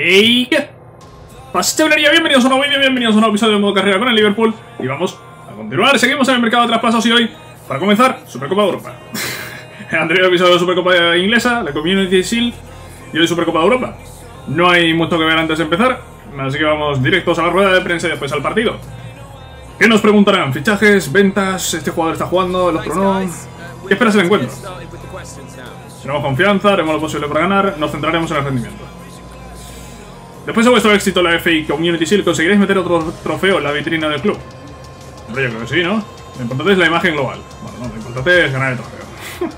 ¡Ey! ¿Qué pasa, chavalería? Bienvenidos a un nuevo vídeo, bienvenidos a un nuevo episodio de modo carrera con el Liverpool. Y vamos a continuar, seguimos en el mercado de traspasos y hoy, para comenzar, Supercopa de Europa. el anterior episodio de Supercopa Inglesa, la Community Shield, y hoy Supercopa Europa. No hay mucho que ver antes de empezar, así que vamos directos a la rueda de prensa y después al partido. ¿Qué nos preguntarán? ¿Fichajes? ¿Ventas? ¿Este jugador está jugando? ¿El otro no? ¿Qué esperas el encuentro? Tenemos confianza, haremos lo posible para ganar, nos centraremos en el rendimiento. Después de vuestro éxito la FA Community Shield, ¿conseguiréis meter otro trofeo en la vitrina del club? Yo creo que sí, ¿no? Lo importante es la imagen global. Bueno, no, lo importante es ganar el trofeo.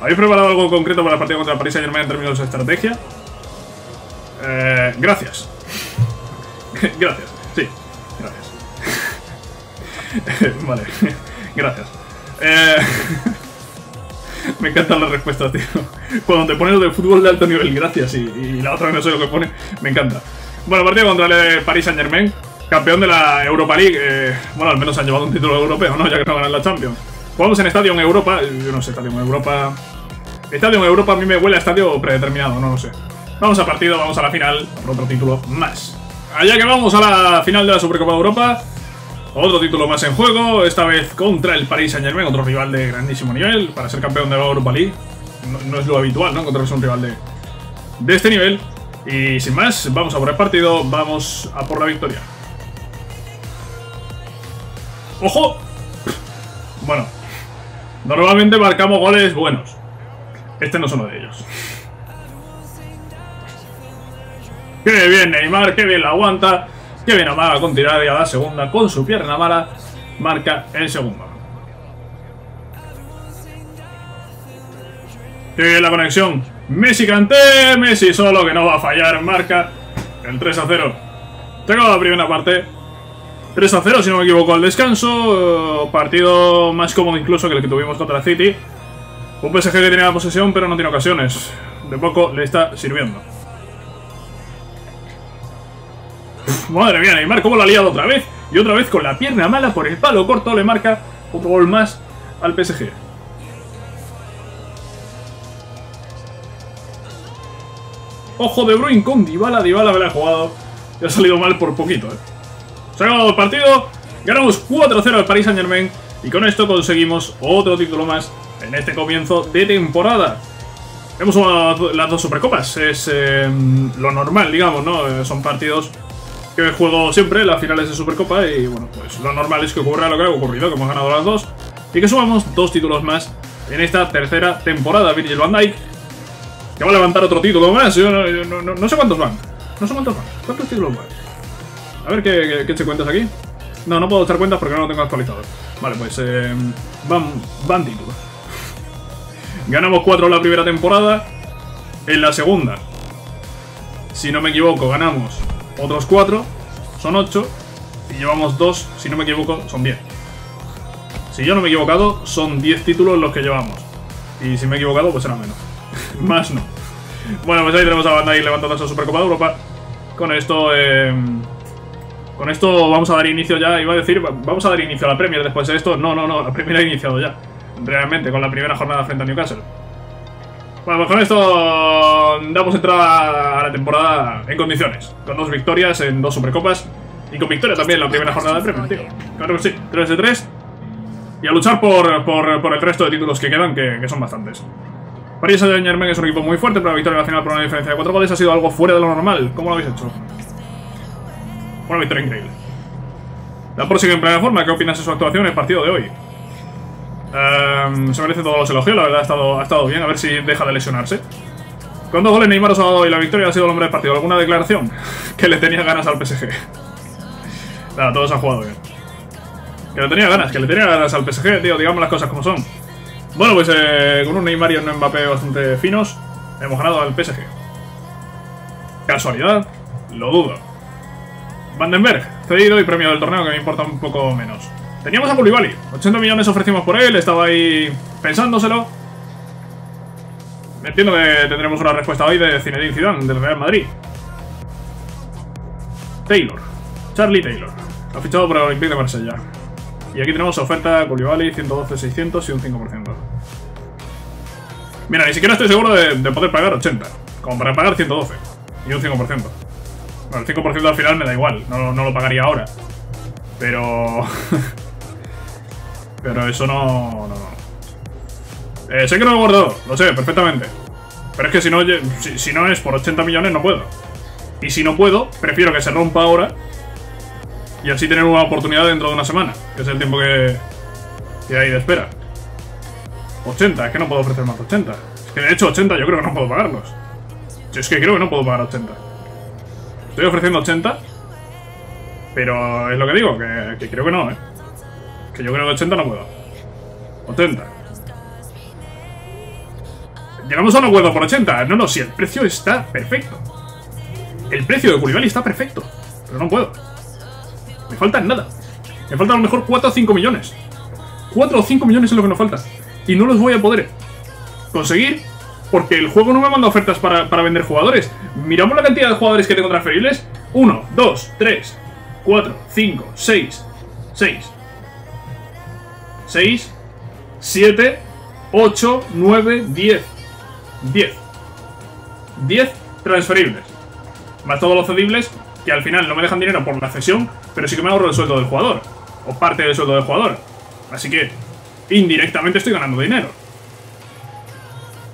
¿Habéis preparado algo concreto para el partido contra el Paris Saint Germain en términos de estrategia? Eh, gracias. gracias, sí, gracias. vale, gracias. Eh... Me encantan las respuestas, tío. Cuando te pones de fútbol de alto nivel, gracias, y, la otra no sé lo que pone, me encanta. Bueno, partido contra el Paris Saint Germain, campeón de la Europa League. Eh, bueno, al menos han llevado un título europeo, ¿no? Ya que no ganan la Champions. Jugamos en Estadio en Europa, yo no sé, Estadio en Europa. Estadio en Europa a mí me huele a estadio predeterminado, no lo sé. Vamos a partido, vamos a la final, por otro título más. Allá que vamos a la final de la Supercopa de Europa. Otro título más en juego, esta vez contra el Paris Saint Germain, otro rival de grandísimo nivel para ser campeón de la Europa League. No, es lo habitual, ¿no? Encontrarse un rival de, de este nivel. Y sin más, vamos a por el partido, vamos a por la victoria. ¡Ojo! Bueno, normalmente marcamos goles buenos. Este no es uno de ellos. ¡Qué bien Neymar! ¡Qué bien la aguanta! Que bien amaga con tirada y a la segunda con su pierna mala marca el segundo. Que la conexión. Messi canté, Messi solo que no va a fallar, marca el 3 a 0. Tengo la primera parte. 3 a 0 si no me equivoco al descanso. Partido más cómodo incluso que el que tuvimos contra City. Un PSG que tiene la posesión pero no tiene ocasiones. De poco le está sirviendo. Madre mía, Neymar, cómo lo ha liado otra vez. Y otra vez con la pierna mala por el palo corto le marca otro gol más al PSG. Ojo de Bruin con Dybala. Dybala me la ha jugado. Y ha salido mal por poquito, eh. Se ha ganado el partido. Ganamos 4-0 al Paris Saint Germain. Y con esto conseguimos otro título más en este comienzo de temporada. Hemos jugado las dos Supercopas. Es eh, lo normal, digamos, ¿no? Eh, son partidos que juego siempre las finales de Supercopa y bueno, pues lo normal es que ocurra lo que ha ocurrido, que hemos ganado las dos y que sumamos dos títulos más en esta tercera temporada. Virgil van Dijk, que va a levantar otro título más, yo no, sé cuántos van, no sé cuántos van, ¿cuántos títulos van? A ver qué, qué, cuentas aquí. No, no puedo echar cuentas porque no lo tengo actualizado. Vale, pues eh, van, van títulos. Ganamos cuatro la primera temporada. En la segunda, si no me equivoco, ganamos otros 4, son 8, y llevamos 2, si no me equivoco, son 10. Si yo no me he equivocado, son 10 títulos los que llevamos. Y si me he equivocado, pues será menos. Más no. Bueno, pues ahí tenemos a Bandai levantando esa Supercopa de Europa. Con esto... Eh, con esto vamos a dar inicio ya, iba a decir, vamos a dar inicio a la Premier después de esto. No, no, no, la Premier ha iniciado ya. Realmente, con la primera jornada frente a Newcastle. Bueno, pues con esto damos entrada a la temporada en condiciones. Con dos victorias en dos Supercopas. Y con victoria también en la primera jornada de Premier, tío. Claro que sí, 3 de 3. Y a luchar por, por, el resto de títulos que quedan, que, son bastantes. Paris Saint-Germain es un equipo muy fuerte, pero la victoria la final por una diferencia de 4 goles ha sido algo fuera de lo normal. ¿Cómo lo habéis hecho? Una victoria increíble. La próxima en plena forma, ¿qué opinas de su actuación en el partido de hoy? Em, se merece todos los elogios, la verdad ha estado, ha estado bien, a ver si deja de lesionarse. Con dos goles Neymar ha dado y la victoria ha sido el hombre del partido. ¿Alguna declaración? que le tenía ganas al PSG. Nada, todos han jugado bien. Que le tenía ganas, que le tenía ganas al PSG, tío, digamos las cosas como son. Bueno, pues eh, con un Neymar y un Mbappé bastante finos, hemos ganado al PSG. ¿Casualidad? Lo dudo. Vandenberg, cedido y premio del torneo que me importa un poco menos. Teníamos a Koulibaly. 80 millones ofrecimos por él. Estaba ahí pensándoselo. Entiendo que tendremos una respuesta hoy de Zinedine Zidane, del Real Madrid. Taylor. Charlie Taylor. Ha fichado por el Olympique de Marsella. Y aquí tenemos oferta Koulibaly, 112-600 y un 5%. Mira, ni siquiera estoy seguro de, poder pagar 80. Como para pagar 112. Y un 5%. Bueno, el 5% al final me da igual, no, no lo pagaría ahora. Pero... Pero eso no... no. Eh, sé que no lo he guardado, lo sé, perfectamente. Pero es que si no, si, si no es por 80 millones no puedo. Y si no puedo, prefiero que se rompa ahora y así tener una oportunidad dentro de una semana, que es el tiempo que, que hay de espera. 80, es que no puedo ofrecer más 80. Es que de hecho 80 yo creo que no puedo pagarlos. Es que creo que no puedo pagar 80. Estoy ofreciendo 80, pero es lo que digo, que, que creo que no, ¿eh? Que yo creo que 80 no puedo. 80. Llegamos a un acuerdo por 80. No, no, si el precio está perfecto. El precio de Koulibaly está perfecto. Pero no puedo. Me faltan nada. Me faltan a lo mejor 4 o 5 millones. 4 o 5 millones es lo que nos falta. Y no los voy a poder conseguir porque el juego no me manda ofertas para, para vender jugadores. Miramos la cantidad de jugadores que tengo transferibles. 1, 2, 3, 4, 5, 6, 6, 6, 7, 8, 9, 10. 10. 10 transferibles. Más todos los cedibles que al final no me dejan dinero por la cesión, pero sí que me ahorro el sueldo del jugador. O parte del sueldo del jugador. Así que, indirectamente estoy ganando dinero.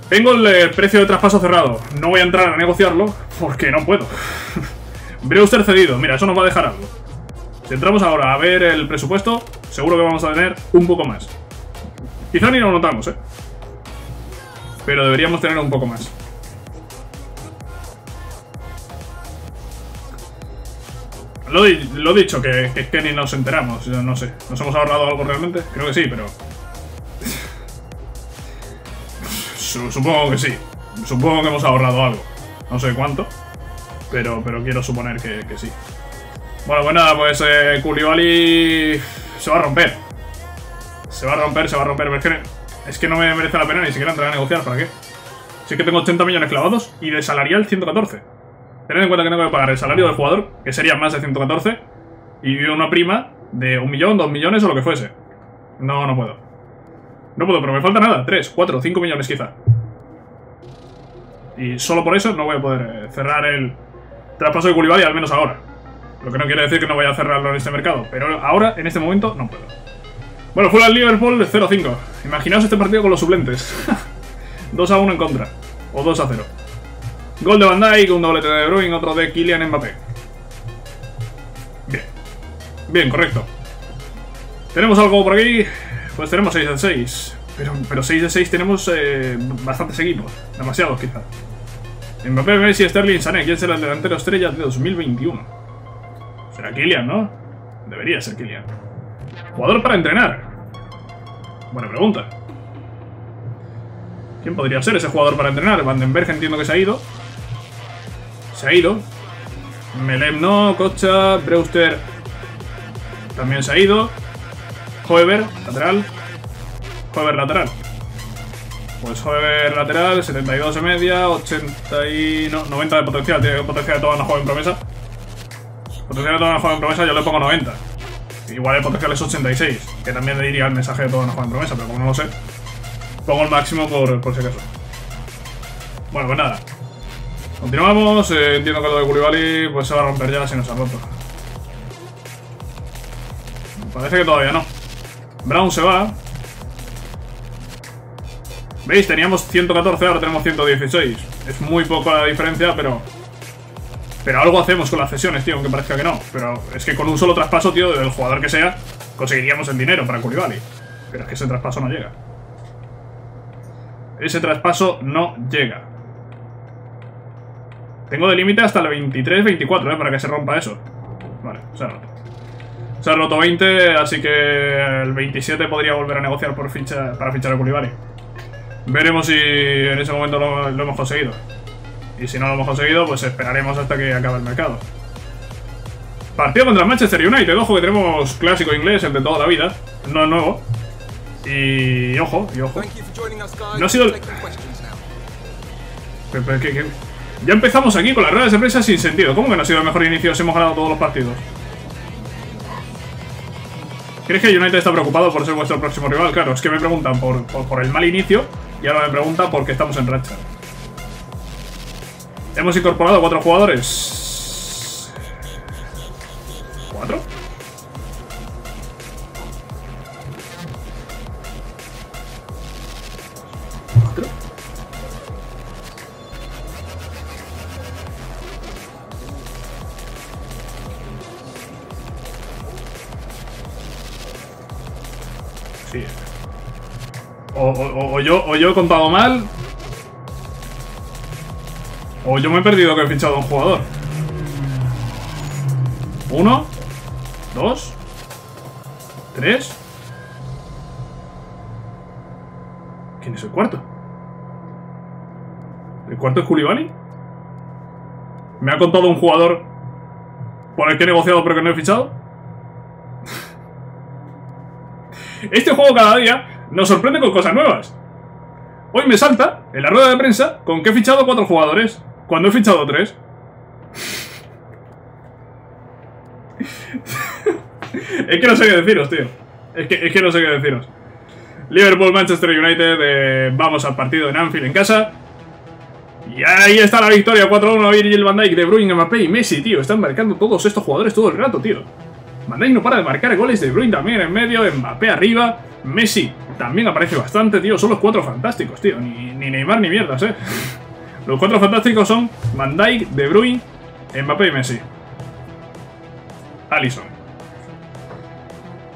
Tengo el precio de traspaso cerrado. No voy a entrar a negociarlo, porque no puedo. Brewster cedido. Mira, eso nos va a dejar algo. Si entramos ahora a ver el presupuesto, seguro que vamos a tener un poco más. Quizá ni lo notamos, ¿eh? Pero deberíamos tener un poco más. Lo, he dicho, que, que, que, ni nos enteramos, no sé. ¿Nos hemos ahorrado algo realmente? Creo que sí, pero... Supongo que sí. Supongo que hemos ahorrado algo. No sé cuánto, pero, pero quiero suponer que, que sí. Bueno, pues nada, pues eh, se va a romper. Se va a romper, se va a romper. Es, que, es que no me merece la pena ni siquiera entrar a negociar, ¿para qué? Es que tengo 80 millones clavados y de salarial 114. Tened en cuenta que tengo que pagar el salario del jugador, que sería más de 114, y una prima de un millón, dos millones o lo que fuese. No, no puedo. No puedo, pero me falta nada. 3, 4, 5 millones quizá. Y solo por eso no voy a poder eh, cerrar el traspaso de Koulibaly, al menos ahora. Lo que no quiere decir que no vaya a cerrarlo en este mercado. Pero ahora, en este momento, no puedo. Bueno, fue al Liverpool 0-5. Imaginaos este partido con los suplentes. 2 a 1 en contra. O 2 a 0. Gol de Van Dijk, un doblete de Bruyne, otro de Kylian Mbappé. Bien. Bien, correcto. ¿Tenemos algo por aquí? Pues tenemos 6 de 6. Pero, pero 6 de 6 tenemos eh, bastantes equipos. Demasiados, quizás. Mbappé, Messi, Sterling, Sané. ¿Quién será el delantero estrella de 2021? Será Kylian, ¿no? Debería ser Kylian. Jugador para entrenar. Buena pregunta. ¿Quién podría ser ese jugador para entrenar? Vandenberg entiendo que se ha ido. Se ha ido. Melem no, Kocha, Brewster también se ha ido. Hoever, lateral. Hoever, lateral. Pues Hoever, lateral, 72 de media, 80 y... No, 90 de potencial, tiene potencial de toda una joven promesa. Potencial de toda una joven promesa yo le pongo 90. Igual el potencial es 86, que también le diría el mensaje de toda una joven promesa, pero como no lo sé, pongo el máximo por, por si acaso. Bueno, pues nada. Continuamos, eh, entiendo que lo de Koulibaly pues se va a romper ya si no se ha roto. Parece que todavía no. Brown se va. ¿Veis? Teníamos 114, ahora tenemos 116. Es muy poco la diferencia, pero... Pero algo hacemos con las cesiones, tío, aunque parezca que no. Pero es que con un solo traspaso, tío, del jugador que sea, conseguiríamos el dinero para Koulibaly. Pero es que ese traspaso no llega. Ese traspaso no llega. Tengo de límite hasta el 23-24, ¿eh? Para que se rompa eso. Vale, se ha roto. Se ha roto 20, así que el 27 podría volver a negociar por ficha, para fichar a Koulibaly. Veremos si en ese momento lo, hemos conseguido. Y si no lo hemos conseguido, pues esperaremos hasta que acabe el mercado. Partido contra Manchester United. Ojo que tenemos clásico inglés, el de toda la vida. No es nuevo. Y ojo, y ojo. No ha sido el... ¿Qué, qué? Ya empezamos aquí con las ruedas de prensa sin sentido. ¿Cómo que no ha sido el mejor inicio si hemos ganado todos los partidos? ¿Crees que United está preocupado por ser vuestro próximo rival? Claro, es que me preguntan por, por, el mal inicio y ahora me preguntan por qué estamos en racha. Hemos incorporado cuatro jugadores. ¿Cuatro? ¿Cuatro? Sí. O- o- o yo, o yo he contado mal. O yo me he perdido que he fichado a un jugador. Uno. Dos. Tres. ¿Quién es el cuarto? ¿El cuarto es Koulibaly? ¿Me ha contado un jugador por el que he negociado pero que no he fichado? Este juego cada día nos sorprende con cosas nuevas. Hoy me salta, en la rueda de prensa, con que he fichado cuatro jugadores, cuando he fichado tres. es que no sé qué deciros, tío. Es que, es que no sé qué deciros. Liverpool, Manchester United, eh, vamos al partido en Anfield en casa. Y ahí está la victoria, 4-1, Virgil van Dijk, De Bruyne, Mbappé y Messi, tío. Están marcando todos estos jugadores todo el rato, tío. Van Dijk no para de marcar goles, De Bruyne también en medio, Mbappé arriba, Messi también aparece bastante, tío. Son los cuatro fantásticos, tío. Ni, ni Neymar ni mierdas, eh. Los cuatro fantásticos son Van De Bruyne, Mbappé y Messi. Alisson.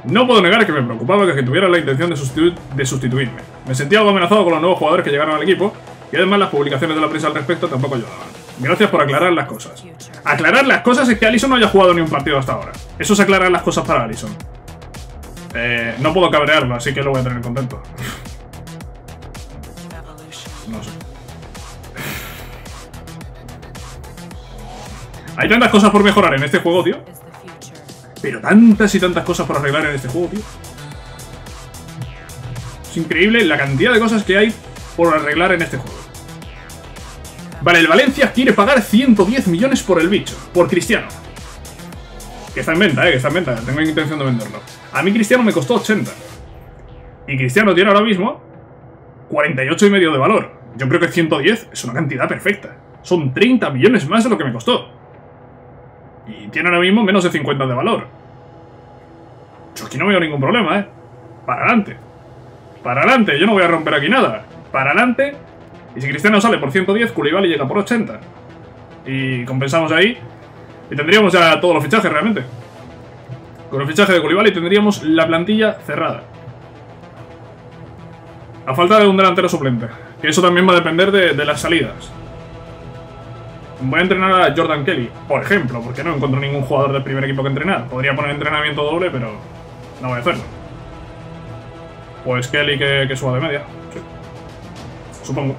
No puedo negar que me preocupaba que tuvieran la intención de, sustitu- de sustituirme. Me sentía algo amenazado con los nuevos jugadores que llegaron al equipo y además las publicaciones de la prensa al respecto tampoco ayudaban. Gracias por aclarar las cosas. Aclarar las cosas es que Alisson no haya jugado ni un partido hasta ahora. Eso es aclarar las cosas para Alisson. Eh, no puedo cabrearlo, así que lo voy a tener contento. Hay tantas cosas por mejorar en este juego, tío. Pero tantas y tantas cosas por arreglar en este juego, tío. Es increíble la cantidad de cosas que hay por arreglar en este juego. Vale, el Valencia quiere pagar 110 millones por el bicho, por Cristiano. Que está en venta, eh, que está en venta. Tengo intención de venderlo. A mí Cristiano me costó 80. Y Cristiano tiene ahora mismo 48 y medio de valor. Yo creo que 110 es una cantidad perfecta. Son 30 millones más de lo que me costó. Y tiene ahora mismo menos de 50 de valor. Yo aquí no veo ningún problema, ¿eh? Para adelante. Para adelante, yo no voy a romper aquí nada. Para adelante. Y si Cristiano sale por 110, Koulibaly llega por 80. Y compensamos ahí. Y tendríamos ya todos los fichajes realmente. Con el fichaje de Koulibaly tendríamos la plantilla cerrada. A falta de un delantero suplente. Que eso también va a depender de, de las salidas. Voy a entrenar a Jordan Kelly, por ejemplo, porque no encuentro ningún jugador del primer equipo que entrenar. Podría poner entrenamiento doble, pero no voy a hacerlo. Pues Kelly que, que suba de media. Sí. Supongo.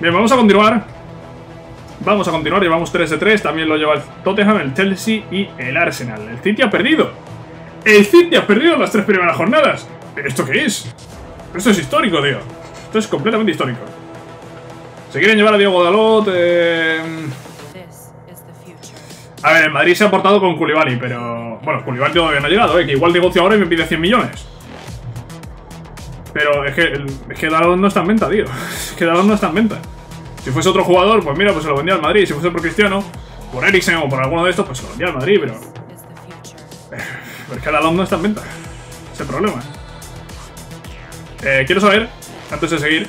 Bien, vamos a continuar. Vamos a continuar, llevamos 3 de 3. También lo lleva el Tottenham, el Chelsea y el Arsenal. El City ha perdido. El City ha perdido las tres primeras jornadas. ¿Pero esto qué es? Esto es histórico, tío. Esto es completamente histórico. Se quieren llevar a Diego Dalot. Eh... A ver, el Madrid se ha portado con Koulibaly, pero... Bueno, Koulibaly todavía no ha llegado, ¿eh? Que igual negocia ahora y me pide 100 millones. Pero es que, es que Dalot no está en venta, tío. Es que Dalot no está en venta. Si fuese otro jugador, pues mira, pues se lo vendía al Madrid. Si fuese por Cristiano, por Eriksen o por alguno de estos, pues se lo vendía al Madrid, pero... Pero es que Dalot no está en venta. Es el problema. Eh, quiero saber, antes de seguir,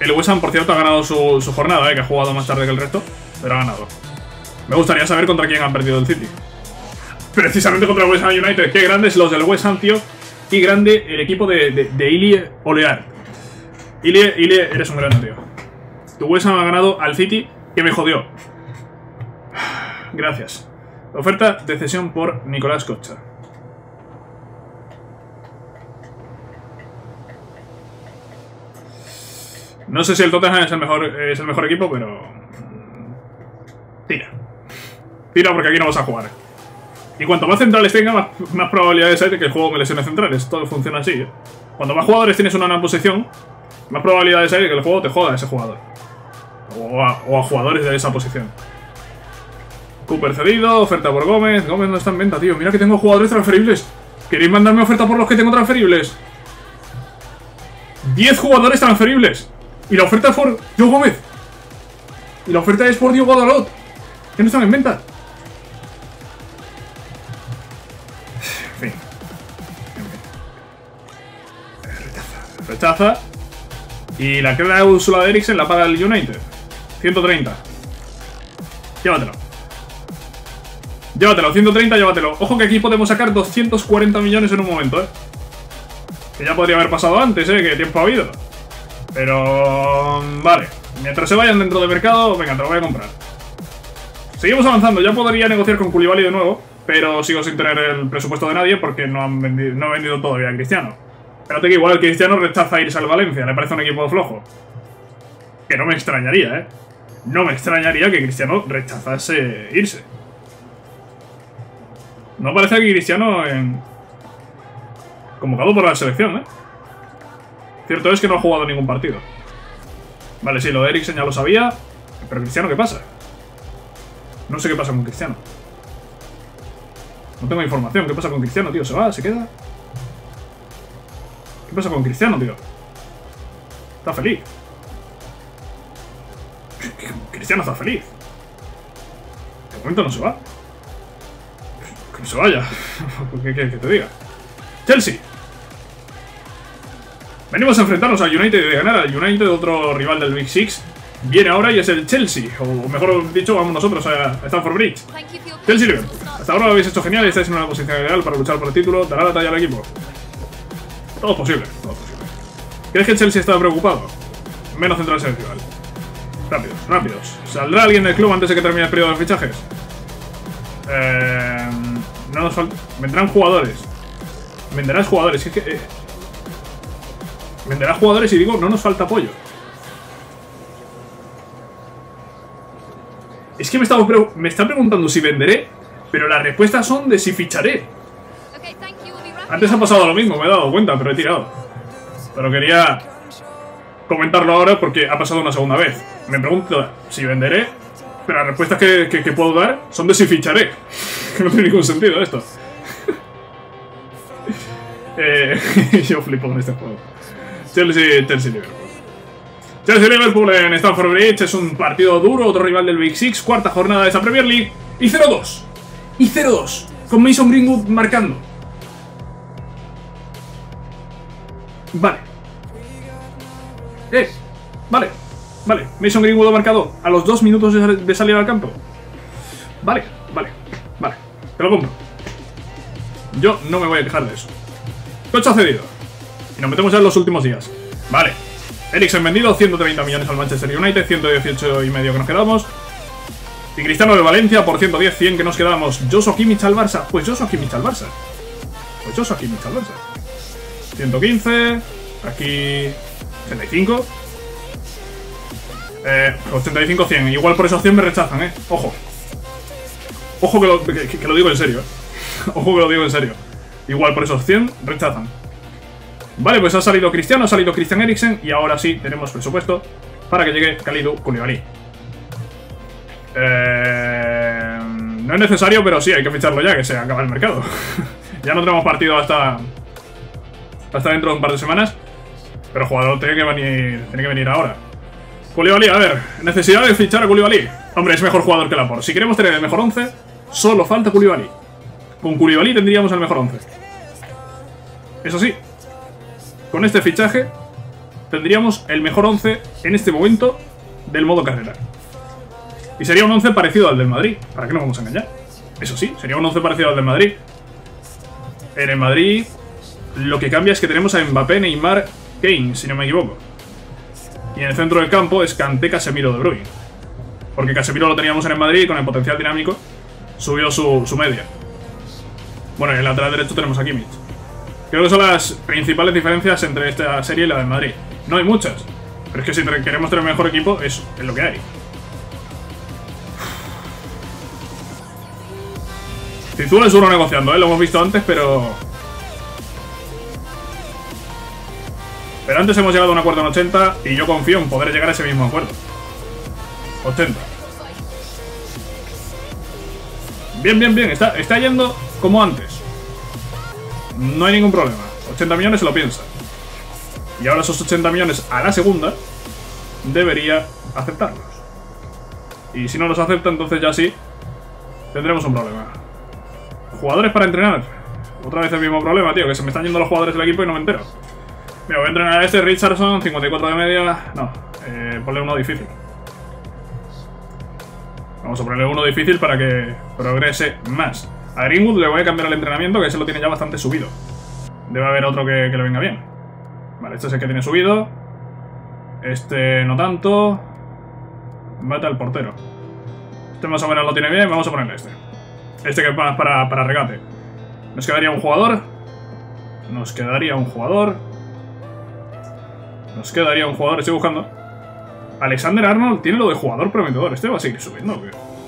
el West Ham, por cierto, ha ganado su, su jornada, eh, que ha jugado más tarde que el resto, pero ha ganado. Me gustaría saber contra quién han perdido el City. Precisamente contra el West Ham United. Qué grandes los del West Ham, tío. Qué grande el equipo de, de, de Ilie Olear. Ilie, Ilie, eres un grande, tío. Tu West Ham ha ganado al City, que me jodió. Gracias. Oferta de cesión por Nicolás Cocha. No sé si el Tottenham es el mejor, es el mejor equipo, pero... mm, Tira. Tira porque aquí no vas a jugar. Y cuanto más centrales tenga, más, probabilidades hay de que el juego me lesione centrales. Todo funciona así. ¿eh? Cuanto más jugadores tienes en una posición, más probabilidades hay de que el juego te joda a ese jugador. O a, o a jugadores de esa posición. Cooper cedido, oferta por Gómez. Gómez no está en venta, tío. Mira que tengo jugadores transferibles. ¿Queréis mandarme oferta por los que tengo transferibles? 10 jugadores transferibles. Y la oferta es por Joe Gómez. Y la oferta es por Diego Dalot. Que no están en venta. En fin. Rechaza. Rechaza. Y la cláusula de Eriksen la paga el United. 130. Llévatelo. Llévatelo, 130, llévatelo. Ojo que aquí podemos sacar 240 millones en un momento, ¿eh? Que ya podría haber pasado antes, ¿eh? Que tiempo ha habido. Pero... Vale. Mientras se vayan dentro del mercado, venga, te lo voy a comprar. Seguimos avanzando. Ya podría negociar con Koulibaly de nuevo, pero sigo sin tener el presupuesto de nadie porque no han vendido, no ha vendido todavía a Cristiano. Espérate que igual el Cristiano rechaza irse al Valencia, le parece un equipo flojo. Que no me extrañaría, ¿eh? No me extrañaría que Cristiano rechazase irse. No parece que Cristiano en... convocado por la selección, ¿eh? Cierto es que no ha jugado ningún partido. Vale, sí, lo de Eriksen ya lo sabía. Pero Cristiano, ¿qué pasa? No sé qué pasa con Cristiano. No tengo información. ¿Qué pasa con Cristiano, tío? ¿Se va? ¿Se queda? ¿Qué pasa con Cristiano, tío? Está feliz. Cristiano está feliz. De momento no se va. Que no se vaya. ¿Qué quieres que te diga? Chelsea. Venimos a enfrentarnos al United de ganar al United, otro rival del Big Six. Viene ahora y es el Chelsea, o mejor dicho, vamos nosotros a Stamford Bridge. Chelsea Liverpool. Hasta ahora lo habéis hecho genial y estáis en una posición ideal para luchar por el título, dará la talla al equipo. Todo posible, todo posible. ¿Crees que el Chelsea estaba preocupado? Menos centrarse en el rival. Rápidos, rápidos. ¿Saldrá alguien del club antes de que termine el periodo de fichajes? Eh, no nos falta... Vendrán jugadores. Venderás jugadores. Es que... Eh, venderás jugadores y digo, no nos falta apoyo. Es que me, estaba me está preguntando si venderé, pero las respuestas son de si ficharé. Antes ha pasado lo mismo, me he dado cuenta, pero he tirado. Pero quería comentarlo ahora porque ha pasado una segunda vez. Me pregunto si venderé, pero las respuestas que, puedo dar son de si ficharé. que no tiene ningún sentido esto. eh, yo flipo con este juego. Chelsea, Chelsea Liverpool. Chelsea Liverpool en Stamford Bridge es un partido duro, otro rival del Big Six, cuarta jornada de esta Premier League. Y 0-2. Y 0-2. Con Mason Greenwood marcando. Vale. Eh, vale. Vale, Mason Greenwood ha marcado a los dos minutos de salir al campo. Vale, vale, vale. Te lo compro. Yo no me voy a quejar de eso. Coche cedido. Y nos metemos ya en los últimos días. Vale. Eriksen vendido, 130 millones al Manchester United, 118 y medio que nos quedamos. Y Cristiano de Valencia por 110, 100 que nos quedamos. Joshua Kimmich al Barça. Pues Joshua Kimmich al Barça. Pues Joshua Kimmich al Barça. 115. Aquí 85. Eh, 85, 100. Igual por esos 100 me rechazan, ¿eh? Ojo. Ojo que lo, que lo digo en serio. ¿eh? Ojo que lo digo en serio. Igual por esos 100 rechazan. Vale, pues ha salido Cristiano, ha salido Christian Eriksen y ahora sí tenemos presupuesto para que llegue Khalidou Koulibaly. Eh, no es necesario, pero sí, hay que ficharlo ya, que se acaba el mercado. ya no tenemos partido hasta, hasta dentro de un par de semanas, pero el jugador tiene que venir, tiene que venir ahora. Koulibaly, a ver, necesidad de fichar a Koulibaly. Hombre, es mejor jugador que Laporte. Si queremos tener el mejor 11, solo falta Koulibaly. Con Koulibaly tendríamos el mejor 11. Eso sí, con este fichaje tendríamos el mejor 11 en este momento del modo carrera. Y sería un 11 parecido al del Madrid. ¿Para qué nos vamos a engañar? Eso sí, sería un 11 parecido al del Madrid. En el Madrid lo que cambia es que tenemos a Mbappé, Neymar, Kane, si no me equivoco. Y en el centro del campo es Kanté, Casemiro, De Bruyne. Porque Casemiro lo teníamos en el Madrid y con el potencial dinámico subió su, su media. Bueno, en el lateral derecho tenemos a Kimmich. Creo que son las principales diferencias entre esta serie y la del Madrid. No hay muchas, pero es que si queremos tener mejor equipo, es, es lo que hay. Titula es duro negociando, ¿eh? lo hemos visto antes, pero... Pero antes hemos llegado a un acuerdo en 80 y yo confío en poder llegar a ese mismo acuerdo. 80. Bien, bien, bien. Está, está yendo como antes. No hay ningún problema. 80 millones se lo piensa. Y ahora esos 80 millones a la segunda debería aceptarlos. Y si no los acepta, entonces ya sí tendremos un problema. Jugadores para entrenar. Otra vez el mismo problema, tío, que se me están yendo los jugadores del equipo y no me entero. Mira, voy a entrenar a este Richardson, 54 de media. No, eh, ponle uno difícil. Vamos a ponerle uno difícil para que progrese más. A Greenwood le voy a cambiar el entrenamiento, que ese lo tiene ya bastante subido. Debe haber otro que, le venga bien. Vale, este es el que tiene subido. Este no tanto. Mata al portero. Este más o menos lo tiene bien, vamos a ponerle este. Este que es para, para, para regate. Nos quedaría un jugador. Nos quedaría un jugador. Nos quedaría un jugador, estoy buscando. Alexander Arnold tiene lo de jugador prometedor. Este va a seguir subiendo, ¿o?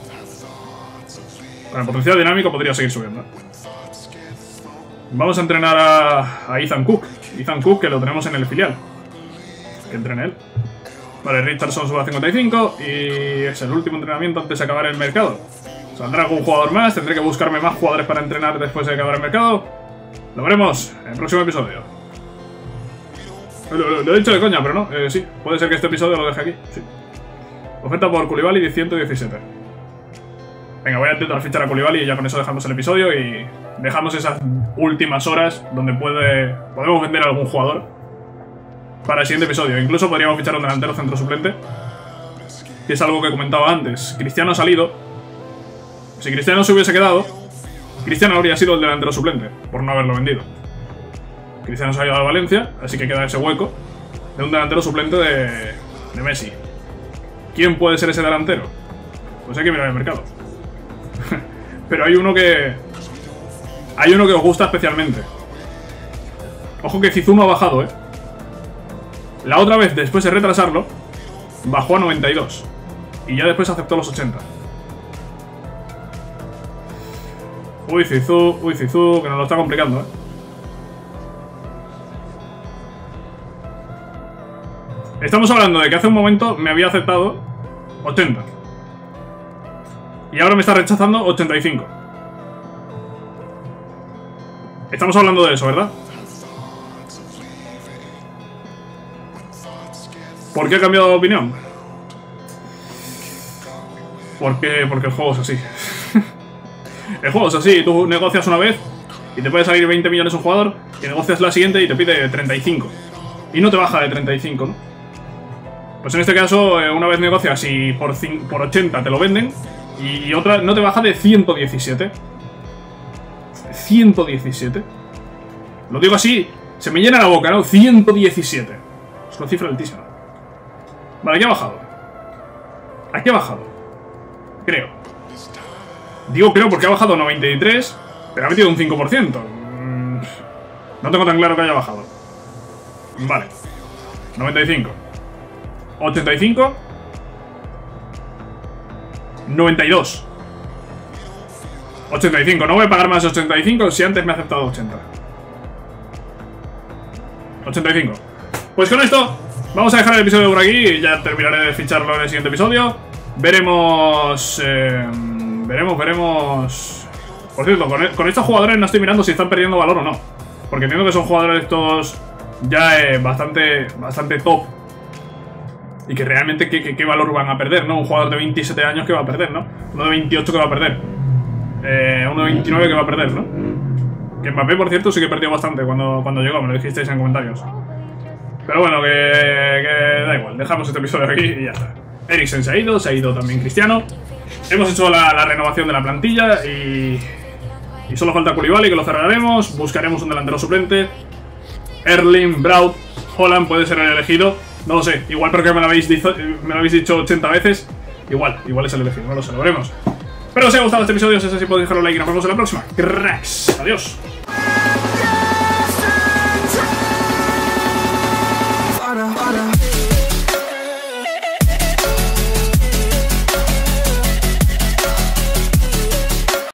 Con el potencial dinámico podría seguir subiendo. Vamos a entrenar a, Ethan Cook. Ethan Cook, que lo tenemos en el filial. Que entrene él. Vale, Richardson sube a 55 y es el último entrenamiento antes de acabar el mercado. Saldrá algún jugador más, tendré que buscarme más jugadores para entrenar después de acabar el mercado. Lo veremos en el próximo episodio. Lo, lo he dicho de coña, pero no, eh, sí, puede ser que este episodio lo deje aquí. Oferta por Koulibaly de 117. Venga, voy a intentar fichar a Koulibaly y ya con eso dejamos el episodio y dejamos esas últimas horas donde puede podemos vender a algún jugador para el siguiente episodio. Incluso podríamos fichar a un delantero centro suplente, que es algo que comentaba antes. Cristiano ha salido. Si Cristiano se hubiese quedado, Cristiano habría sido el delantero suplente, por no haberlo vendido. Cristiano se ha ido a Valencia, así que queda ese hueco de un delantero suplente de, de Messi. ¿Quién puede ser ese delantero? Pues hay que mirar el mercado. Pero hay uno que... Hay uno que os gusta especialmente. Ojo que Zizou no ha bajado, ¿eh? La otra vez, después de retrasarlo, bajó a 92. Y ya después aceptó los 80. Uy, Zizou, uy, Zizou, que nos lo está complicando, ¿eh? Estamos hablando de que hace un momento me había aceptado 80. Y ahora me está rechazando 85. Estamos hablando de eso, ¿verdad? ¿Por qué ha cambiado de opinión? Porque, porque el juego es así. el juego es así. Tú negocias una vez y te puede salir 20 millones un jugador y negocias la siguiente y te pide 35. Y no te baja de 35, ¿no? Pues en este caso, eh, una vez negocias y por, por 80 te lo venden, y otra no te baja de 117. 117. Lo digo así, se me llena la boca, ¿no? 117. Es una cifra altísima. Vale, aquí ha bajado. Aquí ha bajado. Creo. Digo creo porque ha bajado a 93, pero ha metido un 5%. Mm, no tengo tan claro que haya bajado. Vale. 95. 85. 92. 85. No voy a pagar más 85 si antes me ha aceptado 80. 85. Pues con esto vamos a dejar el episodio por aquí y ya terminaré de ficharlo en el siguiente episodio. Veremos... Eh, veremos, veremos... Por cierto, con, con, estos jugadores no estoy mirando si están perdiendo valor o no. Porque entiendo que son jugadores todos ya eh, bastante, bastante top y que realmente ¿qué, qué, valor van a perder, ¿no? Un jugador de 27 años que va a perder, ¿no? Uno de 28 que va a perder. Eh, uno de 29 que va a perder, ¿no? Que Mbappé, por cierto, sí que perdió bastante cuando, cuando llegó, me lo dijisteis en comentarios. Pero bueno, que, que da igual, dejamos este episodio aquí y ya está. Eriksen se ha ido, se ha ido también Cristiano. Hemos hecho la, renovación de la plantilla y... Y solo falta Koulibaly, que lo cerraremos. Buscaremos un delantero suplente. Erling, Braut, Holland puede ser el elegido. No lo sé, igual porque me lo habéis, dicho, me lo habéis dicho 80 veces. Igual, igual es el elegido, no lo lo veremos. Espero os haya gustado este episodio, si es así podéis dejarlo like y nos vemos en la próxima. Cracks, adiós.